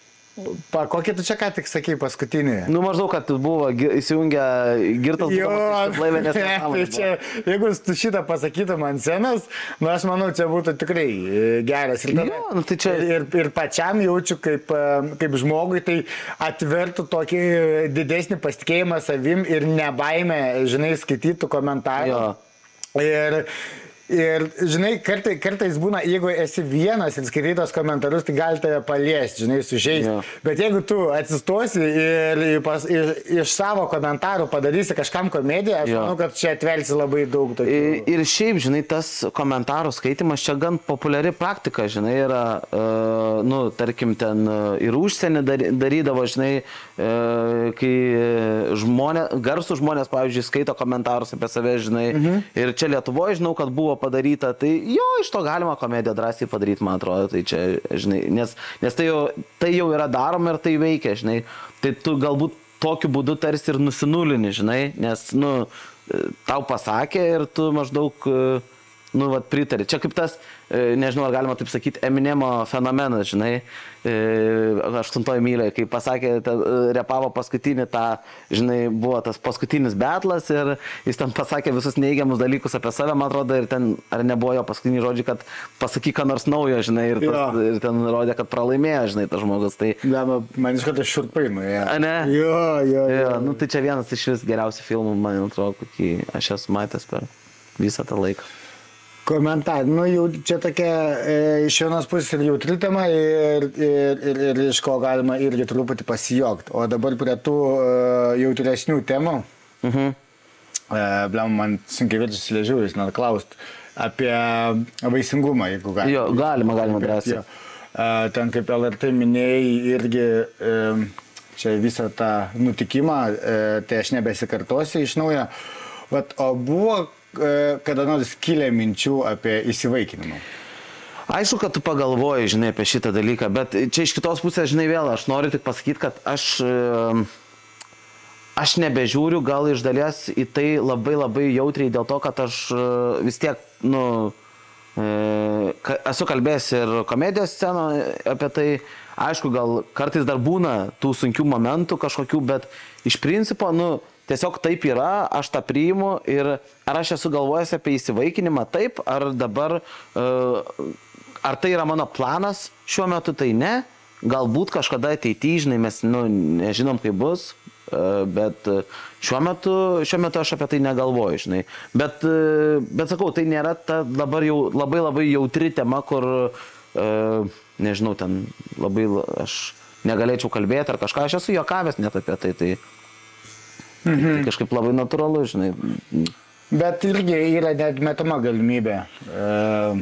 Pa, kokį tu čia ką tik sakei paskutinį? Nu, maždaug, kad buvo įsijungę girtas Jo, blaivė, nes tai čia, jeigu tu šitą pasakytum ant scenos, nu aš manau, čia būtų tikrai e, geras. Ir, tada- Jo, nu tai čia- ir, ir pačiam jaučiu kaip, e, kaip žmogui, tai atvertų tokį didesnį pasitikėjimą savim ir nebaimę, žinai, skaitytų komentarų. Jo. Ir, ir, žinai, kartai, kartais būna, jeigu esi vienas ir skaitai tos komentarus, tai gali tave paliesti, žinai, sužeisti. Jo. Bet jeigu tu atsistosi ir pas, iš, iš savo komentarų padarysi kažkam komediją, aš Jo. manau, kad čia atvelsi labai daug tokių. Ir, ir šiaip, žinai, tas komentarų skaitimas čia gan populiari praktika, žinai, yra, uh, nu, tarkim, ten uh, ir užsienį dar, darydavo, žinai, uh, kai žmonės, garsų žmonės, pavyzdžiui, skaito komentarus apie save, žinai, mhm. ir čia Lietuvoje žinau, kad buvo padaryta, tai jo, iš to galima komediją drąsiai padaryti, man atrodo, tai čia, žinai, nes, nes tai, jau, tai jau yra daroma ir tai veikia, žinai, tai tu galbūt tokiu būdu tarsi ir nusinulini, žinai, nes, nu, tau pasakė ir tu maždaug, e, nu, vat, pritari. Čia kaip tas, e, nežinau, ar galima taip sakyti, Eminemo fenomenas, žinai, e, aštuntoji mylė, kai pasakė, ta, e, repavo paskutinį tą, žinai, buvo tas paskutinis betlas ir jis ten pasakė visus neigiamus dalykus apie save, man atrodo, ir ten, ar nebuvo jo paskutiniai žodžiai, kad pasakyk ką nors naujo, žinai, ir, tas, Jo. ir ten rodė, kad pralaimėjo, žinai, tas žmogus. Tai, Blemba, man iš karto šurpai nuėjo. Ne? Jo, jo, jo. Jo, nu, tai čia vienas iš vis geriausių filmų, man atrodo, kokį aš esu matęs per visą tą laiką. Komentarai, nu jau čia tokia e, iš vienos pusės ir jautri tema ir, ir, ir, ir iš ko galima irgi truputį pasijokti. O dabar prie tų e, jautresnių temų. Mhm. E, Blem, man sunkiai verčiasi liežiūris, net klaust apie vaisingumą, jeigu galima. Jo, galima, galima drąsiai. Jo. ten kaip LRT minėjai irgi čia visą tą nutikimą, tai aš nebesikartosiu iš naujo. Vat, o buvo kada nors kilę minčių apie įsivaikinimą? Aišku, kad tu pagalvoji, žinai, apie šitą dalyką, bet čia iš kitos pusės, žinai, vėl aš noriu tik pasakyti, kad aš, aš nebežiūriu gal iš dalies į tai labai labai jautriai dėl to, kad aš vis tiek, nu, e, esu kalbėjęs ir komedijos sceno apie tai, aišku, gal kartais dar būna tų sunkių momentų kažkokių, bet iš principo, nu, tiesiog taip yra, aš tą priimu ir ar aš esu galvojęs apie įsivaikinimą taip, ar dabar, uh, ar tai yra mano planas, šiuo metu tai ne, galbūt kažkada ateityje, žinai, mes nu, nežinom, kaip bus, uh, bet šiuo metu, šiuo metu aš apie tai negalvoju, žinai. Bet, uh, bet sakau, tai nėra ta dabar jau labai labai jautri tema, kur, nežinau, ten labai aš negalėčiau kalbėti ar kažką, aš esu juokavęs net apie tai. tai Mhm. Tai kažkaip labai natūralu, žinai. Bet irgi yra net metama galimybė. Uh,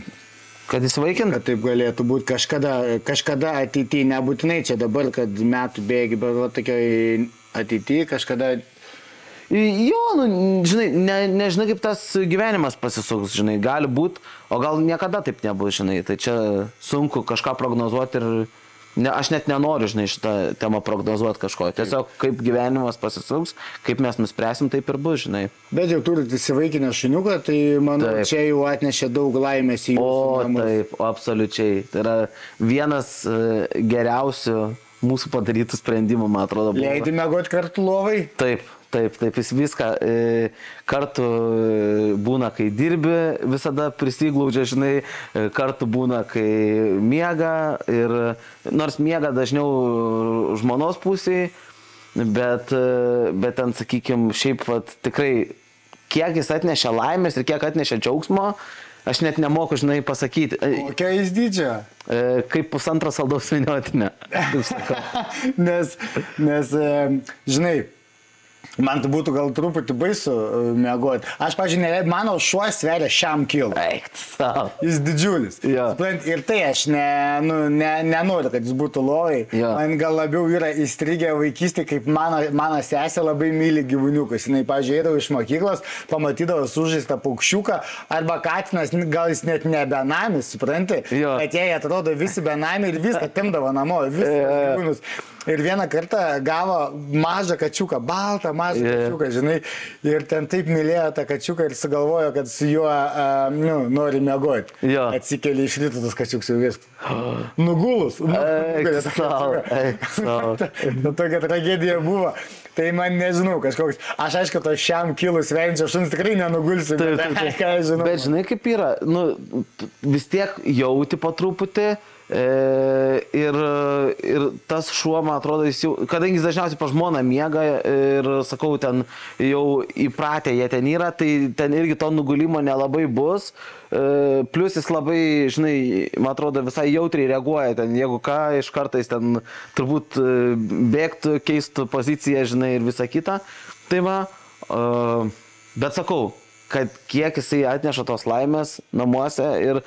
kad įsivaikint? Kad taip galėtų būti kažkada, kažkada ateityje, nebūtinai čia dabar, kad metų bėgi, bet va, tokioj ateityje kažkada Jo, nu, žinai, ne, nežinai, kaip tas gyvenimas pasisuks, žinai, gali būti, o gal niekada taip nebus, žinai, tai čia sunku kažką prognozuoti ir Ne, aš net nenoriu, žinai, šitą temą prognozuoti kažko. Tiesiog kaip gyvenimas pasisuks, kaip mes nuspręsim, taip ir bus, žinai. Bet jau turite įsivaikinę šuniuką, tai manau, taip. čia jau atnešė daug laimės į jūsų. O, namus. taip, absoliučiai. Tai yra vienas uh, geriausių mūsų padarytų sprendimų, man atrodo. Leidai mėgoti kartu lovai? Taip. Taip, taip, jis viską e, kartu e, būna, kai dirbi, visada prisiglaudžia, žinai, e, kartu būna, kai miega ir nors miega dažniau žmonos pusėje, bet, bet ten, sakykime, šiaip vat, tikrai, kiek jis atnešė laimės ir kiek atnešė džiaugsmo, aš net nemoku, žinai, pasakyti. Kokia jis dydžia? Kaip pusantro saldaus viniotinė. nes, nes, žinai, Man tai būtų gal truputį baisu uh, mėgoti. Aš, pažiūrėjau, mano šuo sveria šiam kilų. Jis didžiulis. Ja. Suprant, ir tai aš ne, nu, ne, nenoriu, kad jis būtų lovai. Ja. Man gal labiau yra įstrigę vaikystė, kaip mano, mano sesė labai myli gyvūniukus. Jis, pažiūrėjau, iš mokyklos, pamatydavo sužaistą paukščiuką arba katinas, gal jis net ne benamis, supranti? Ja. Bet jie atrodo visi benami ir viską timdavo namo, visus Ja. gyvūnus. Ir vieną kartą gavo mažą kačiuką, baltą mažą Yeah. kačiuką, žinai, ir ten taip mylėjo tą kačiuką ir sugalvojo, kad su juo, uh, nu, nori mėgoti. Jo. Atsikėlė iš ryto tas kačiukas jau viskas. Nugulus. Nu, sau. Ta tokia tragedija buvo. Tai man nežinau, kažkoks, aš aišku, to šiam kilus venčio šuns tikrai nenugulsiu, Taip, taip, taip. Bet žinai, kaip yra, nu, vis tiek jauti po truputį. E, ir, ir tas šuo, man atrodo, jis jau, kadangi jis dažniausiai pa žmoną miega ir, sakau, ten jau įpratę jie ten yra, tai ten irgi to nugulimo nelabai bus. E, plus jis labai, žinai, man atrodo, visai jautriai reaguoja ten, jeigu ką, iš kartais ten turbūt e, bėgtų, keistų poziciją, žinai, ir visa kita. Tai va, bet sakau, kad kiek jisai atneša tos laimės namuose ir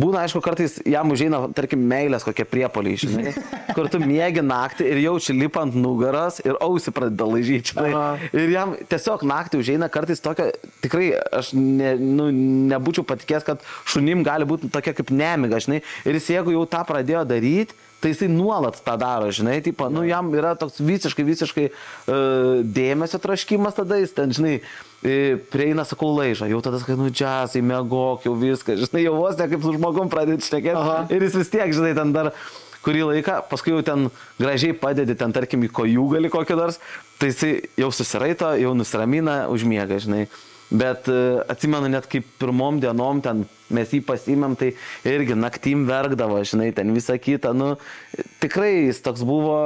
būna, aišku, kartais jam užeina, tarkim, meilės kokie priepoliai, žinai, kur tu mėgi naktį ir jauči lipant nugaras ir ausi pradeda lažyti, žinai. Aha. Ir jam tiesiog naktį užeina kartais tokia, tikrai aš ne, nu, nebūčiau patikėjęs, kad šunim gali būti tokia kaip nemiga, žinai. Ir jis jeigu jau tą pradėjo daryti, tai jisai nuolat tą daro, žinai, tipo, nu, jam yra toks visiškai, visiškai uh, dėmesio traškimas tada, jis ten, žinai, e, prieina, sakau, laižą, jau tada, kai, nu, džiazai, mėgok, jau viską, žinai, jau vos ne kaip su žmogum pradėti šnekėti. Ir jis vis tiek, žinai, ten dar kurį laiką, paskui jau ten gražiai padedi, ten, tarkim, į kojų gali kokį nors, tai jisai jau susiraito, jau nusiramina, užmiega, žinai. Bet e, atsimenu net kaip pirmom dienom ten mes jį pasimėm, tai irgi naktim verkdavo, žinai, ten visą kitą. Nu, tikrai jis toks buvo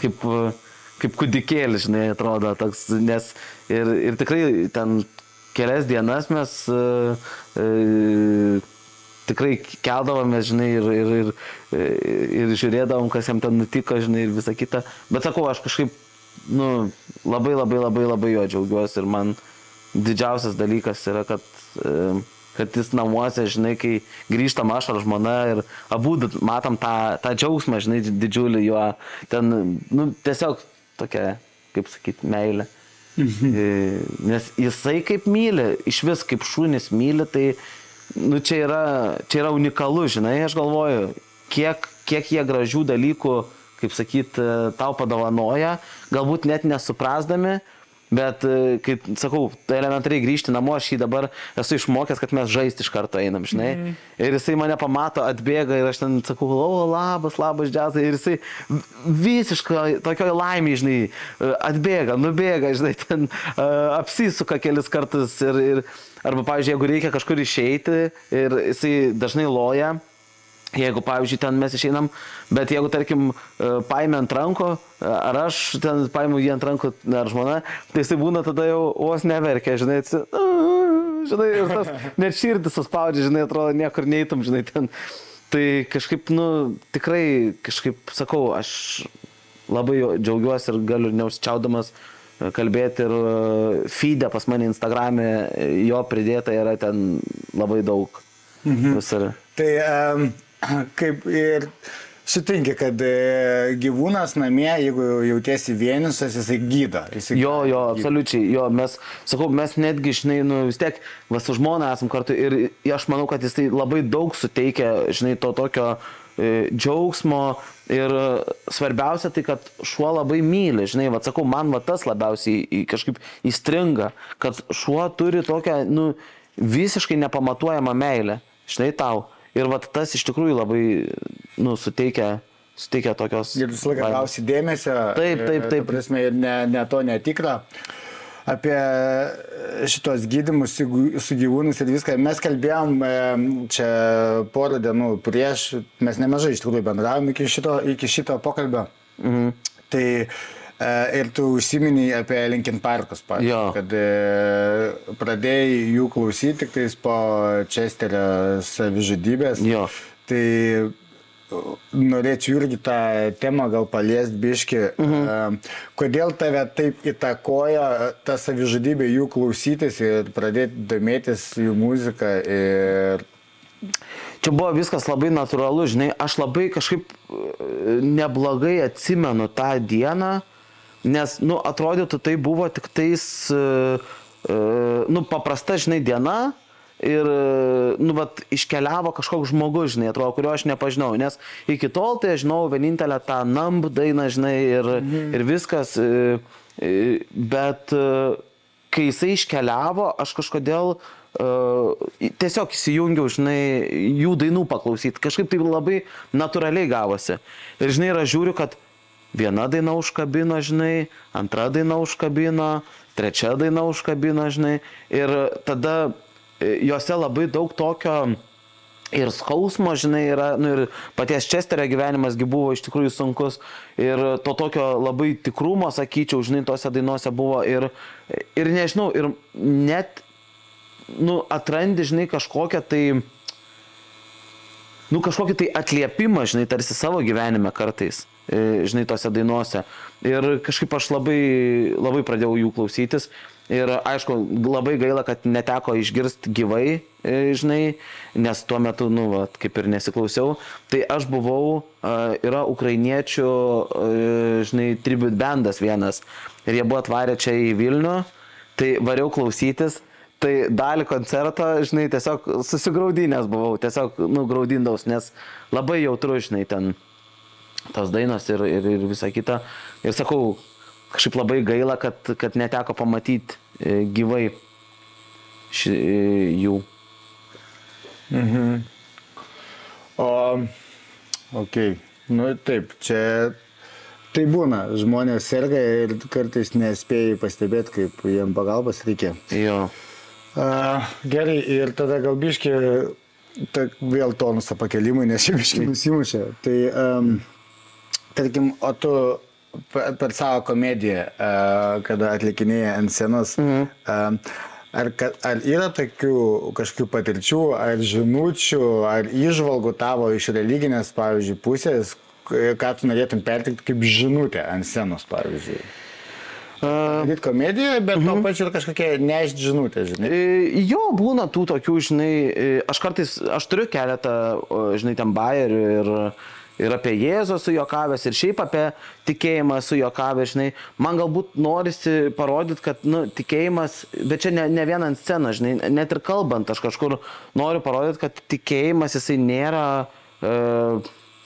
kaip, e, kaip kudikėlis, žinai, atrodo, toks, nes ir, ir tikrai ten kelias dienas mes uh, uh, tikrai keldavomės, žinai, ir, ir, ir, ir žiūrėdavom, kas jam ten nutiko, žinai, ir visa kita. Bet sakau, aš kažkaip, nu, labai labai labai labai jo džiaugiuosi ir man didžiausias dalykas yra, kad e, kad jis namuose, žinai, kai grįžtam aš ar žmona ir abu matom tą, tą džiaugsmą, žinai, didžiulį jo, ten, nu, tiesiog tokia, kaip sakyti, meilė. Mhm. E, nes jisai kaip myli, iš vis kaip šūnis myli, tai, nu, čia yra, čia yra unikalu, žinai, aš galvoju, kiek, kiek jie gražių dalykų, kaip sakyt, tau padovanoja, galbūt net nesuprasdami, Bet, e, kai sakau, tai elementariai grįžti namo, aš jį dabar esu išmokęs, kad mes žaisti iš karto einam, žinai. Mm. Ir jisai mane pamato, atbėga ir aš ten sakau, o, labas, labas, džiazai. Ir jisai visiškai tokioj laimė, žinai, e, atbėga, nubėga, žinai, ten uh, apsisuka kelis kartus. Ir, ir, arba, pavyzdžiui, jeigu reikia kažkur išeiti ir jisai dažnai loja Jeigu, pavyzdžiui, ten mes išeinam, bet jeigu, tarkim, e, paėmė ant ranko, e, ar aš ten paėmiau jį ant rankų, ar žmona, tai jisai būna tada jau vos neverkia, žinai, atsi... žinai, ir tas net širdis suspaudžia, žinai, atrodo, niekur neįtum, žinai, ten. Tai kažkaip, nu, tikrai, kažkaip, sakau, aš labai džiaugiuosi ir galiu neužčiaudamas e, kalbėti ir feedę pas mane Instagram'e, jo pridėta yra ten labai daug. Mhm. Visur. Tai um, kaip ir sutinki, kad e, gyvūnas namie, jeigu jautiesi vienišas, jisai gydo. Jisai jo, jo, gydo. absoliučiai, jo, mes, sakau, mes netgi, žinai, nu vis tiek, vas su žmona esam kartu ir aš manau, kad jisai labai daug suteikia, žinai, to tokio e, džiaugsmo ir svarbiausia tai, kad šuo labai myli, žinai, va, sakau, man va tas labiausiai kažkaip įstringa, kad šuo turi tokią, nu, visiškai nepamatuojamą meilę, žinai, tau. Ir vat, tas iš tikrųjų labai nu, suteikia, suteikia tokios... Ir visą laiką gausi dėmesio. Taip, taip, taip. Prasme, ir ne, ne to netikra. Apie šitos gydimus su gyvūnus ir viską. Mes kalbėjom čia porą dienų prieš, mes nemažai iš tikrųjų bendravom iki šito, iki šito pokalbio. Mhm. Tai ir tu užsiminiai apie Linkin Parkus, kad e, pradėjai jų klausyti tik tais po Česterio savižudybės. Jo. Tai norėčiau irgi tą temą gal paliesti biški. Mhm. Kodėl tave taip įtakoja ta savižudybė jų klausytis ir pradėti domėtis jų muziką ir Čia buvo viskas labai natūralu, žinai, aš labai kažkaip neblogai atsimenu tą dieną, Nes, nu, atrodytų, tai buvo tik tais, uh, uh, nu, paprasta, žinai, diena ir, nu, vat, iškeliavo kažkoks žmogus, žinai, atrodo, kurio aš nepažinau. Nes iki tol tai aš žinau vienintelę tą namb dainą, žinai, ir, mhm. ir viskas. Bet kai jisai iškeliavo, aš kažkodėl uh, tiesiog įsijungiau, žinai, jų dainų paklausyti. Kažkaip tai labai natūraliai gavosi. Ir, žinai, ir aš žiūriu, kad viena daina užkabino, žinai, antra daina užkabino, trečia daina užkabino, žinai. Ir tada e, juose labai daug tokio ir skausmo, žinai, yra, nu ir paties Česterio gyvenimasgi buvo iš tikrųjų sunkus ir to tokio labai tikrumo, sakyčiau, žinai, tose dainuose buvo ir, ir nežinau, ir net, nu, atrandi, žinai, kažkokią tai, nu, kažkokį tai atliepimą, žinai, tarsi savo gyvenime kartais. E, žinai, tose dainuose. Ir kažkaip aš labai, labai pradėjau jų klausytis. Ir aišku, labai gaila, kad neteko išgirsti gyvai, e, žinai, nes tuo metu, nu, va, kaip ir nesiklausiau. Tai aš buvau, yra ukrainiečių, žinai, tribute bandas vienas. Ir jie buvo atvarę čia į Vilnių. Tai variau klausytis. Tai dalį koncerto, žinai, tiesiog susigaudinęs buvau, tiesiog, nu, graudindaus, nes labai jautru, žinai, ten tos dainos ir, ir, ir visa kita. Ir sakau, kažkaip labai gaila, kad, kad neteko pamatyti e, gyvai ši, e, jų. Mhm. O, okay. nu taip, čia tai būna, žmonės serga ir kartais nespėjai pastebėti, kaip jiem pagalbos reikia. Jo. Uh, gerai, ir tada gal biški, ta, vėl tonusą pakelimui, nes šiaip biški nusimušė. Tai um, tarkim, o tu per, savo komediją, uh, kada atlikinėjai ant scenos, mhm. uh, ar, ar yra tokių kažkokių patirčių, ar žinučių, ar išvalgų tavo iš religinės, pavyzdžiui, pusės, ką tu norėtum pertikti kaip žinutę ant scenos, pavyzdžiui? daryti komediją, bet uh -huh. tuo pačiu ir kažkokia nešti žinutė, žinai. E, Jo, būna tų tokių, žinai, e, aš kartais, aš turiu keletą, žinai, ten bairių ir, ir apie Jėzų su juokavęs, ir šiaip apie tikėjimą su juokavęs, žinai, man galbūt norisi parodyti, kad, nu, tikėjimas, bet čia ne, ne viena ant sceną, žinai, net ir kalbant, aš kažkur noriu parodyti, kad tikėjimas jisai nėra... E,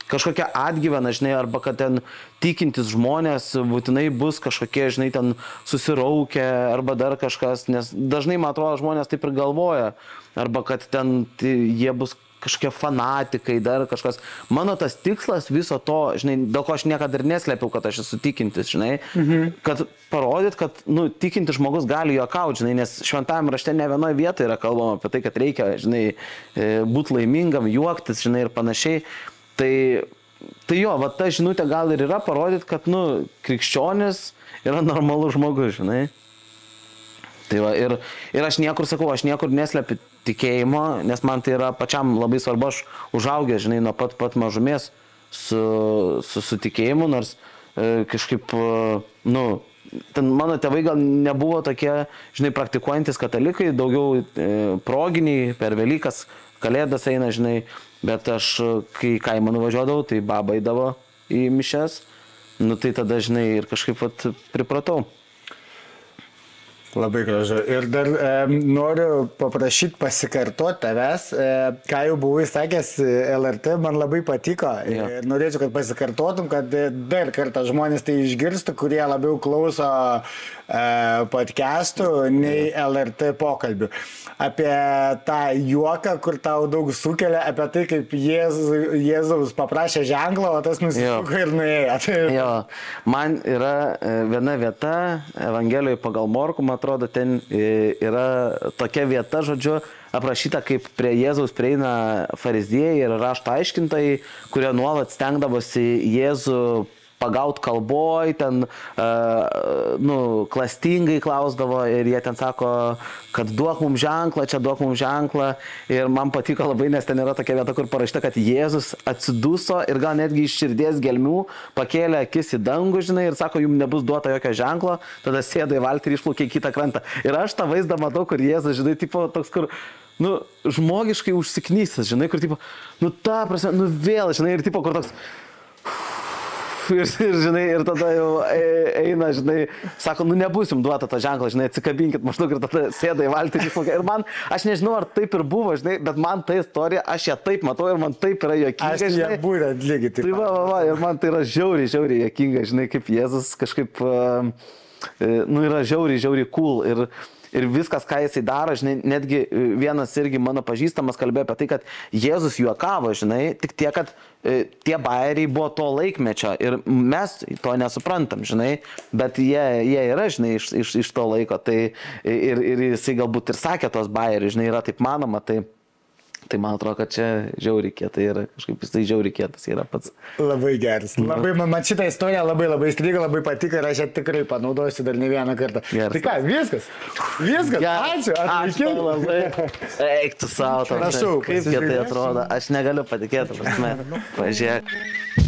kažkokia atgyvena, žinai, arba kad ten tikintis žmonės būtinai bus kažkokie, žinai, ten susiraukę arba dar kažkas, nes dažnai, man atrodo, žmonės taip ir galvoja, arba kad ten tai, jie bus kažkokie fanatikai, dar kažkas. Mano tas tikslas viso to, žinai, dėl ko aš niekada ir neslėpiau, kad aš esu tikintis, žinai, mhm. kad parodyt, kad, nu, tikintis žmogus gali juokauti, žinai, nes šventajame rašte ne vienoje vietoje yra kalbama apie tai, kad reikia, žinai, e, būti laimingam, juoktis, žinai, ir panašiai. Tai, tai jo, va ta žinutė gal ir yra parodyti, kad, nu, krikščionis yra normalus žmogus, žinai. Tai va, ir, ir aš niekur sakau, aš niekur neslepiu tikėjimo, nes man tai yra pačiam labai svarbu, aš užaugęs, žinai, nuo pat pat mažumės su, su, su tikėjimu, nors e, kažkaip, e, nu, ten mano tėvai gal nebuvo tokie, žinai, praktikuojantis katalikai, daugiau e, proginiai, per Velykas, Kalėdas eina, žinai, Bet aš, kai kaimą nuvažiuodavau, tai baba įdavo į mišes, nu tai tada, žinai, ir kažkaip vat, pripratau. Labai gražu. Ir dar e, noriu paprašyti pasikartoti tavęs, e, ką jau buvai sakęs LRT, man labai patiko. Ja. Ir norėčiau, kad pasikartotum, kad dar kartą žmonės tai išgirstų, kurie labiau klauso e, podcastų nei LRT pokalbių. Apie tą juoką, kur tau daug sukelia, apie tai, kaip Jėzus, Jėzus paprašė ženklo, o tas nusisuko ir nuėjo. Jo, man yra e, viena vieta Evangelijoje pagal Morku, man atrodo, ten e, yra tokia vieta, žodžiu, aprašyta, kaip prie Jėzaus prieina fariziejai ir rašto aiškintojai, kurie nuolat stengdavosi Jėzų pagaut kalboj, ten, uh, nu, klastingai klausdavo ir jie ten sako, kad duok mums ženklą, čia duok mums ženklą. Ir man patiko labai, nes ten yra tokia vieta, kur parašyta, kad Jėzus atsiduso ir gal netgi iš širdies gelmių pakėlė akis į dangų, žinai, ir sako, jums nebus duota jokio ženklo, tada sėdo į valtį ir išplaukė į kitą krantą. Ir aš tą vaizdą matau, kur Jėzus, žinai, tipo toks, kur nu, žmogiškai užsiknysęs, žinai, kur, tipo, nu, ta prasme, nu, vėl, žinai, ir, tipo, kur toks, ir, ir, žinai, ir tada jau e, eina, žinai, sako, nu nebus jums duota tą ženklą, žinai, atsikabinkit maždaug ir tada sėda į valtį. Ir man, aš nežinau, ar taip ir buvo, žinai, bet man ta istorija, aš ją taip matau ir man taip yra jokinga. Aš žinai, būtent lygiai taip. Tai va, va, va, ir man tai yra žiauriai, žiauriai jokinga, žinai, kaip Jėzus kažkaip, uh, nu, yra žiauriai, žiauriai cool. Ir, ir viskas, ką jisai daro, žinai, netgi e, vienas irgi mano pažįstamas kalbėjo apie tai, kad Jėzus juokavo, žinai, tik tiek, kad e, tie bairiai buvo to laikmečio ir mes to nesuprantam, žinai, bet jie, jie yra, žinai, iš, iš, iš to laiko, tai ir, ir jisai galbūt ir sakė tos bairiai, žinai, yra taip manoma, tai Tai man atrodo, kad čia žiauriai kietai yra, kažkaip jis tai žiauriai kietas yra pats. Labai geras. Labai, man, šitą istoriją labai labai striga, labai patiko ir aš ją tikrai panaudosiu dar ne vieną kartą. Geras. Tai ką, viskas. Viskas. Geras. Ačiū. Ačiū labai. Eik tu savo, prašau. Kaip kietai atrodo, aš negaliu patikėti. Pažiūrėk.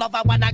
love, I wanna